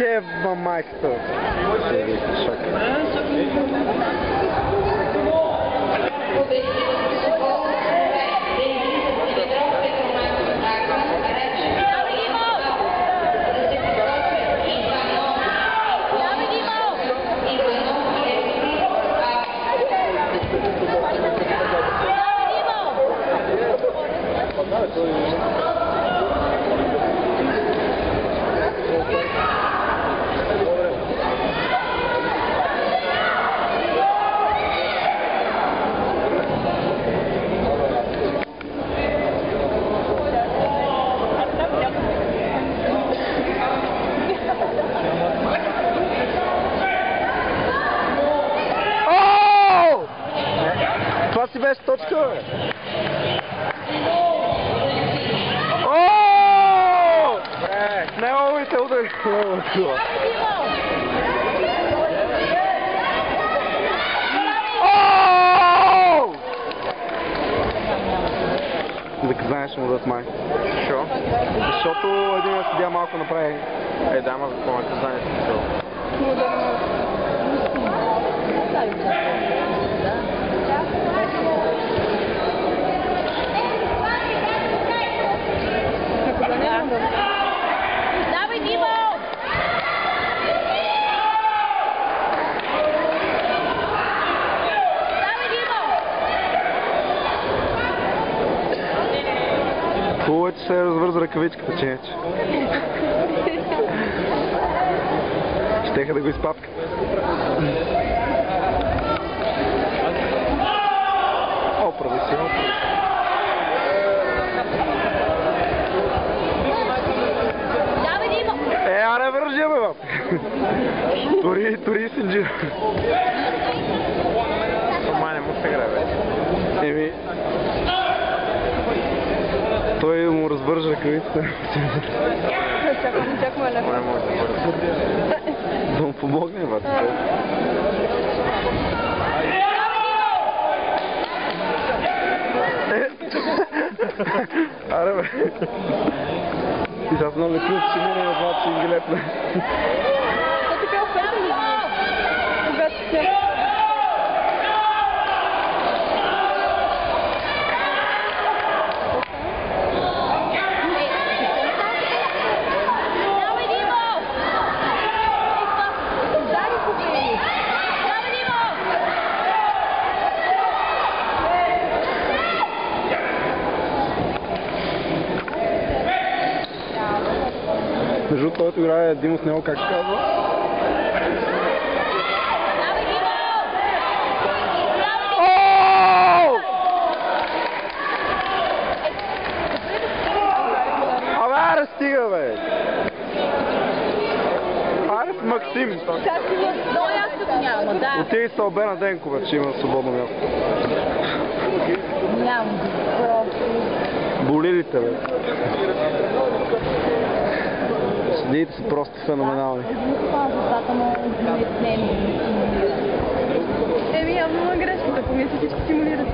Е, те мамайката. Шок. О! Това си беше точка, бе. О! Не ловите удари. Наказание ще му дадат май. Що? Защото един съдия малко направи. Е, да, ама за какво наказание си Хубаво е, се развърза ръкавичката, че иначе. Щеха да го изпапкат. Оправи се, оправи се. Е, аре вържи, бе, баб. Тори, тори си джи. Ама не му се играе вече. Еми... Той му развържа ръкавицата. Чакаме Ама не може да бъде. Да му помогне, бе. Аре, бе. И сега много леко ще мине на това, че им ги лепне. така оферта Когато тя... Давай, Димо! Дай го, бе! Давай, Димо! Между който играе Димо с него, как се казва? Абе, аре, стига, бе! Аре с Максим! Отиди с Албена Денкова, че има свободно място. Нямам. Болидите, бе. Съдиите са просто феноменални. Еми, явно има грешката. Помисли всички симулират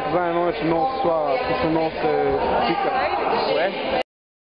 наказание, но е, че много се слава, в